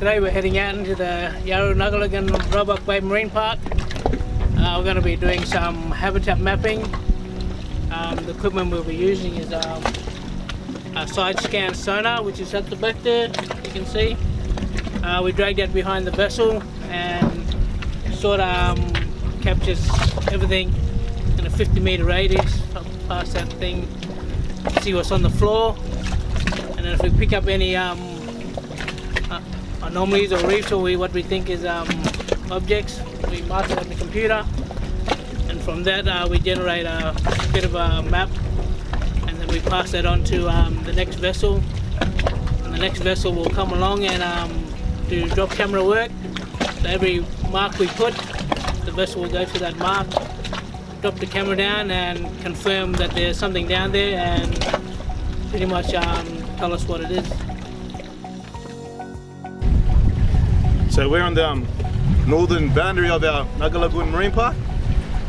heading out into the Yawuru Nagulagun Roebuck Bay Marine Park. Uh, we're going to be doing some habitat mapping. Um, the equipment we'll be using is um, a side scan sonar, which is at the back there, you can see. Uh, we dragged that behind the vessel and sort of um, captures everything in a 50 meter radius past that thing, see what's on the floor, and then if we pick up any um, uh, anomalies or reefs or we, what we think is um, objects, we mark it on the computer, and from that uh, we generate a bit of a map, and then we pass that on to um, the next vessel, and the next vessel will come along and um, do drop camera work. So every mark we put, the vessel will go to that mark, drop the camera down and confirm that there's something down there and pretty much um, tell us what it is. So we're on the um, northern boundary of our Nagulagun Marine Park.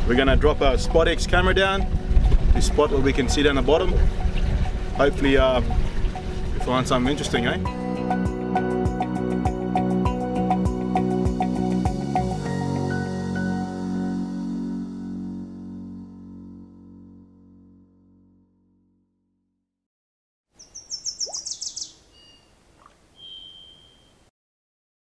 We're gonna drop a Spot X camera down to spot what we can see down the bottom. Hopefully uh, we find something interesting, eh?